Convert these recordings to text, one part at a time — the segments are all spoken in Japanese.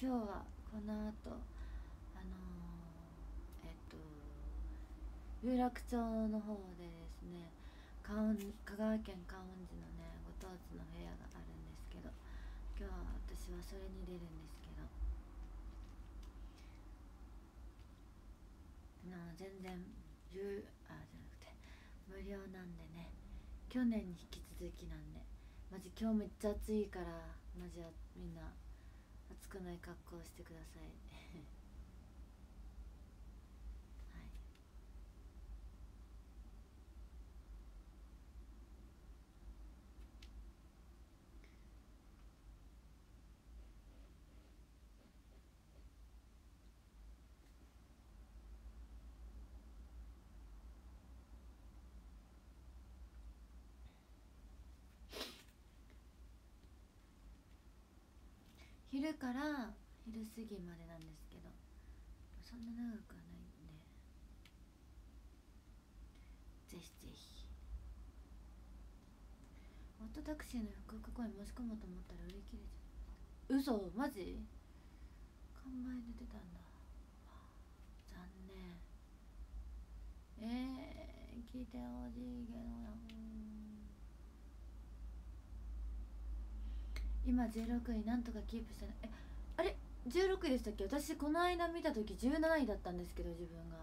今日はこの後あのー、えっと有楽町の方でですね香川県観音寺のねご当地の部屋があるんですけど今日は私はそれに出るんですけどな全然有あじゃなくて無料なんでね去年に引き続きなんでマジ今日めっちゃ暑いからマジみんな暑くない格好をしてくださいはい。昼から昼過ぎまでなんですけどそんな長くはないんで。ぜひぜひ。オートタクシーの福岡公演申し込もうと思ったら売り切れちゃった。嘘マジ？完売で出たんだ。残念。えー、聞いてほしいけどな。今16位なんとかキープしたえあれ？16位でしたっけ？私この間見た時17位だったんですけど自分が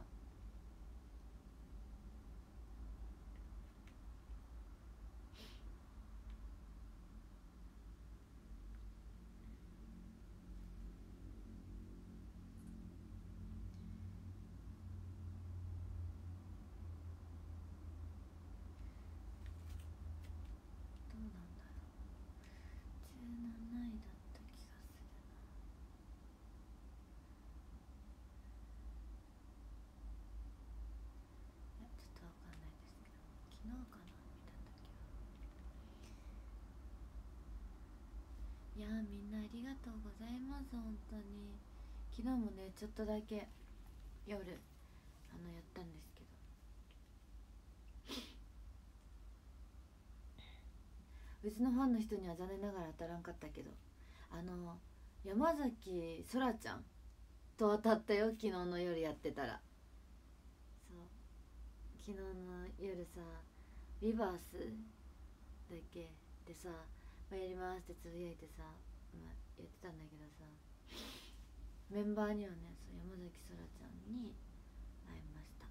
どうなんだろう17位だった気がするないやちょっとわかんないですけど昨日かな見た時はいやーみんなありがとうございます本当に。昨日もねちょっとだけ夜あのやったんですけど。うちのファンの人には残念ながら当たらんかったけどあの山崎そらちゃんと当たったよ昨日の夜やってたら。そう。昨日の夜さリバースだっけでさ、ま、やりますってつぶやいてさ、まあ、やってたんだけどさ。メンバーにはねそう山崎そらちゃんに会いました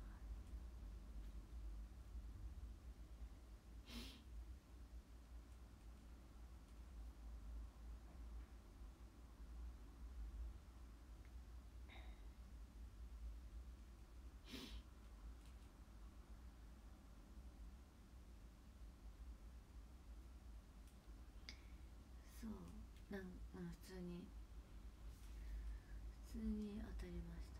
そうな普通に。普通に当たりました。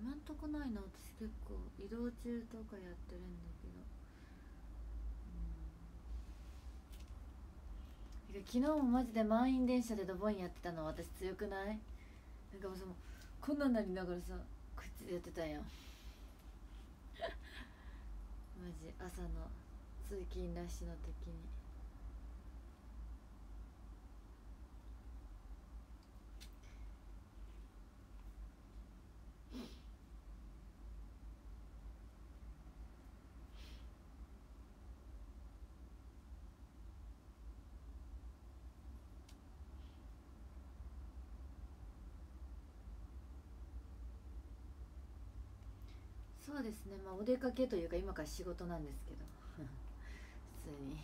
今んとこないな。私結構移動中とかやってるんだけど。昨日もマジで満員電車でドボンやってたの私強くない？なんかもうそのこんなんなりながらさこっちでやってたんや。んマジ朝の通勤ラッシュの時にそうですね。まあお出かけというか今から仕事なんですけど。普通に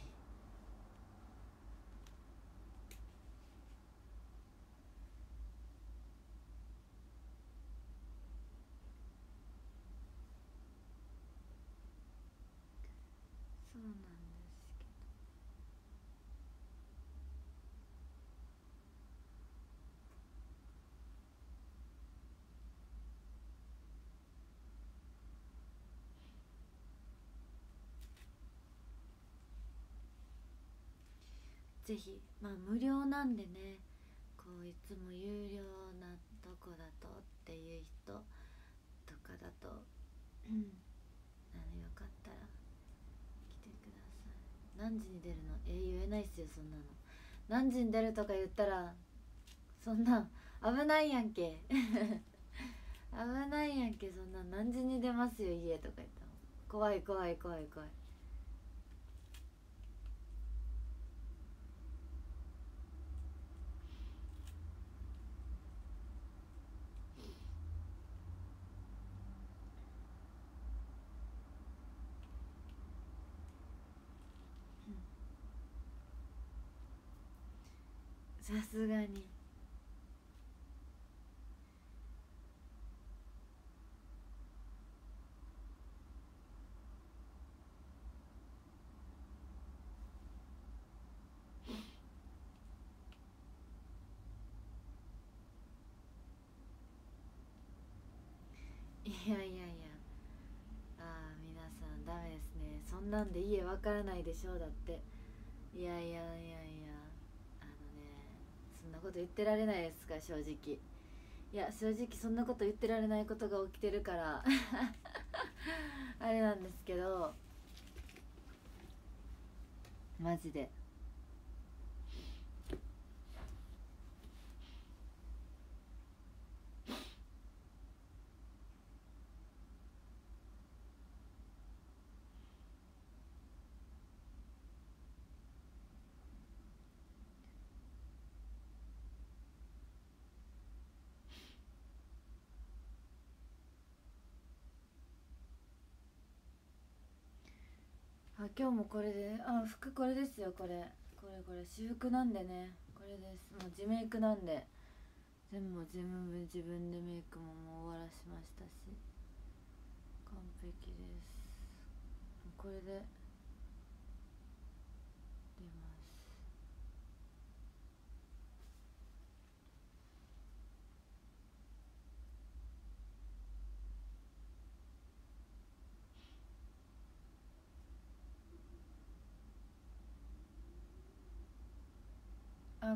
そうなんですけどぜひまあ無料なんでねこういつも有料なとこだとっていう人とかだとうんあのよかったら来てください。何時に出るの？えー、言えないっすよそんなの。何時に出るとか言ったらそんな危ないやんけ。危ないやんけそんな。何時に出ますよ家とか言ったら。怖い怖い怖い怖い。さすがに。いやいやいや。ああ皆さんダメですね。そんなんで家わからないでしょうだって。いやいやいやいや。そんなこと言ってられないですか正直。いや正直そんなこと言ってられないことが起きてるから。あれなんですけど。マジで。あ今日もこれであ服これですよこれ。これこれ私服なんでね。これです。もう自メイクなんで。全部自分自分でメイクももう終わらしましたし。完璧です。これで出ます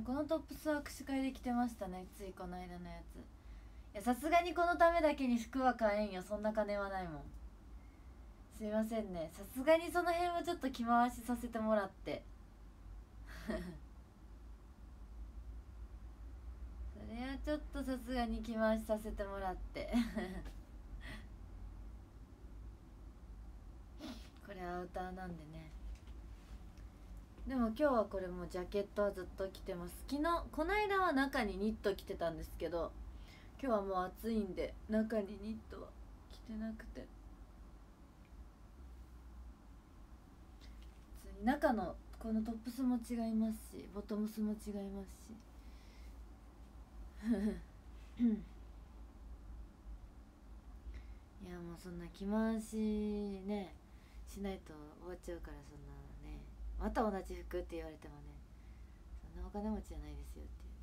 このトップスは握手会で着てましたねついこの間のやつ。いやさすがにこのためだけに服は買えんよそんな金はないもん。すいませんねさすがにその辺はちょっと着回しさせてもらって。それはちょっとさすがに着回しさせてもらって。これアウターなんでね。でも今日はこれもジャケットはずっと着てます。昨日この間は中にニット着てたんですけど今日はもう暑いんで中にニットは着てなくて。中のこのトップスも違いますしボトムスも違いますし。いやもうそんな着回しねしないと終わっちゃうからそんな。また同じ服って言われてもねそんなお金持ちじゃないですよっていうね。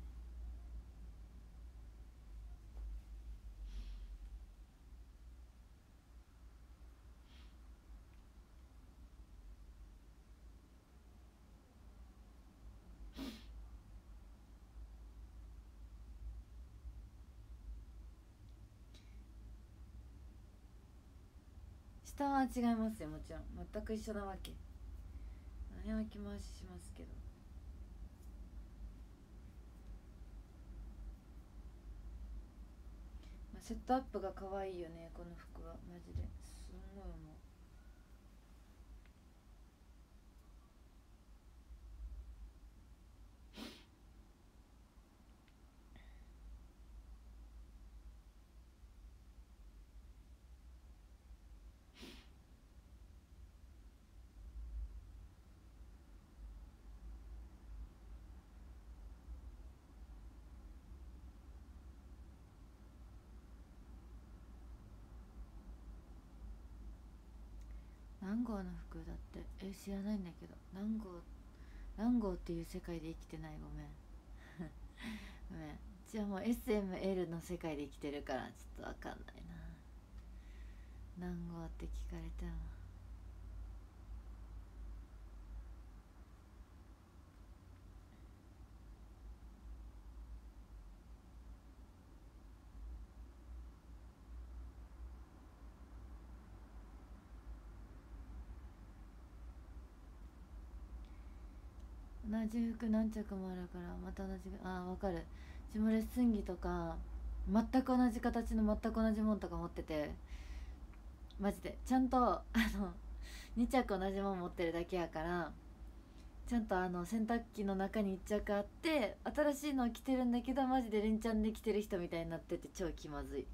下は違いますよもちろん。全く一緒なわけ。あの辺は着回ししますけど。まあ、セットアップが可愛いよねこの服は。マジで。すんごい思う何号の服だって。え知らないんだけど。何号何号っていう世界で生きてない。ごめん。ごめん。じゃあもう SML の世界で生きてるからちょっと分かんないな。何号って聞かれても。同じ服何着もあるからまた同じあーわかる。自分レッスン着とか全く同じ形の全く同じもんとか持ってて。マジで。ちゃんとあの2着同じもん持ってるだけやからちゃんとあの洗濯機の中に1着あって新しいのを着てるんだけどマジで連チャンで着てる人みたいになってて超気まずい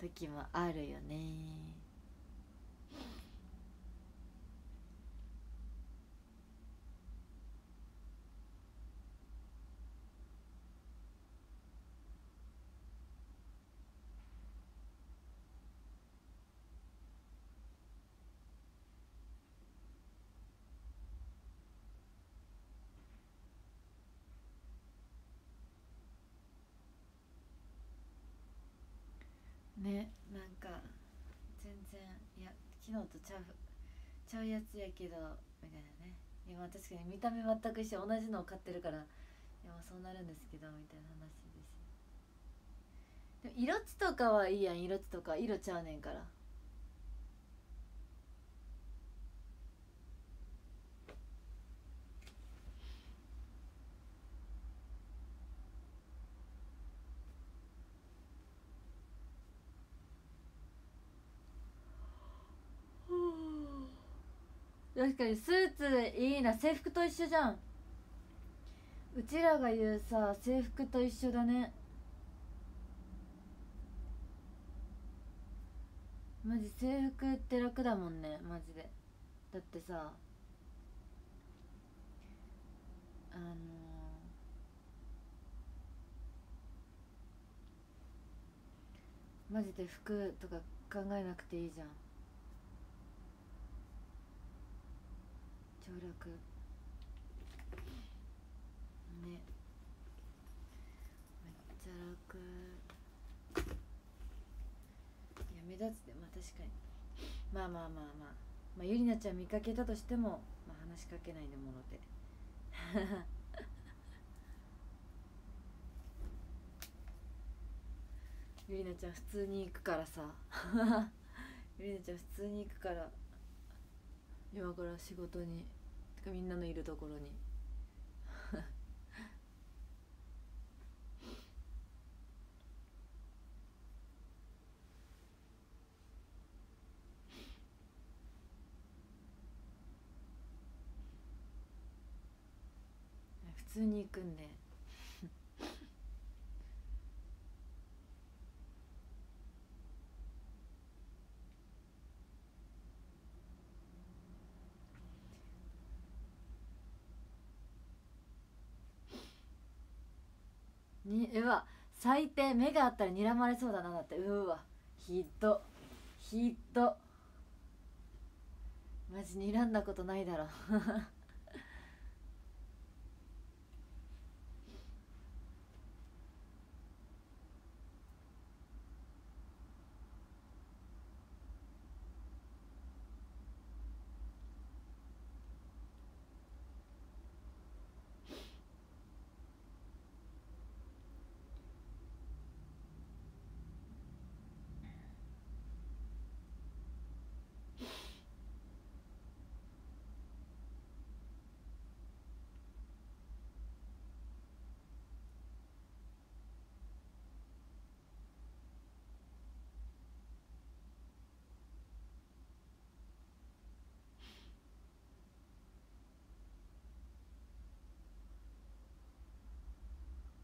時もあるよね。ねなんか全然いや昨日とちゃうちゃうやつやけどみたいなね。今確かに見た目全く一緒同じのを買ってるから今そうなるんですけどみたいな話ですでも色地とかはいいやん色地とか。色ちゃうねんから。確かにスーツいいな制服と一緒じゃん。うちらが言うさ制服と一緒だね。マジ制服って楽だもんねマジで。だってさあのーマジで服とか考えなくていいじゃん。超楽ね。めっちゃ楽いや目立つでまあ確かに。まあまあまあまあ。まあゆりなちゃん見かけたとしても、まあ、話しかけないでもろて。ゆりなちゃん普通に行くからさ。ゆりなちゃん普通に行くから今から仕事にみんなのいるところに。普通に行くんで。にうわ最低目があったら睨まれそうだなだって。うわひど。ひど。マジ睨んだことないだろ。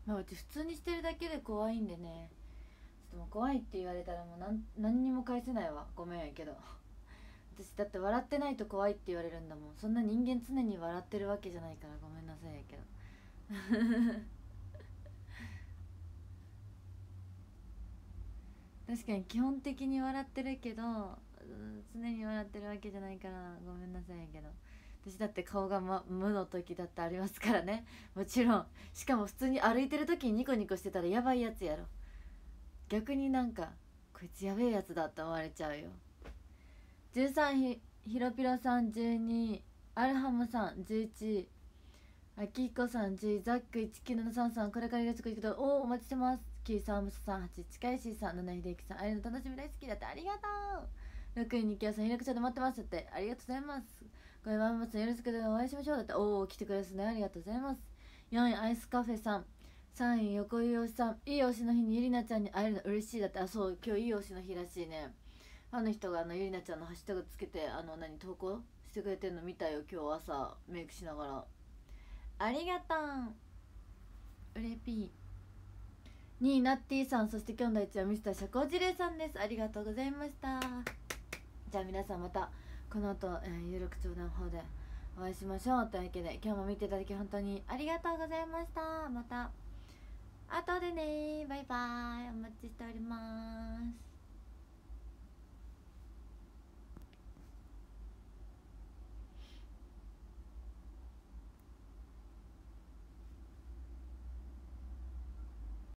まあうち普通にしてるだけで怖いんでね。ちょっともう怖いって言われたらもうなん何にも返せないわ。ごめんやけど。私だって笑ってないと怖いって言われるんだもん。そんな人間常に笑ってるわけじゃないから。ごめんなさいやけど。確かに基本的に笑ってるけど常に笑ってるわけじゃないから。ごめんなさいやけど。私だって顔が、ま、無の時だってありますからね。もちろん。しかも普通に歩いてる時にニコニコしてたらやばいやつやろ。逆になんかこいつやべえやつだって思われちゃうよ。13ひひろぴろさん12アルハムさん11あきこさん10ザック1973さんこれからよろしくいくとおおお待ちしてます。9サームスさん8近いしさん7秀樹さん。あれの楽しみ大好きだって。ありがとう。6位にきやさんひろくちゃんで待ってますって。ありがとうございます。ごめんますよろしくお会いしましょう。だっておお来てくれですね。ありがとうございます。4位アイスカフェさん。3位横井さん。いい推しの日にゆりなちゃんに会えるの嬉しい。だってあそう今日いい推しの日らしいね。ファンの人があのゆりなちゃんのハッシュタグつけてあの何投稿してくれてるの見たよ。今日朝メイクしながら。ありがとう。うれぴー2位ナッティさん。そして今日の第一はミスター社交辞令さんです。ありがとうございました。じゃあ皆さんまた。この後、えー、有力長談の方でお会いしましょうというわけで今日も見ていただき本当にありがとうございました。また後でね。バイバイ。お待ちしております。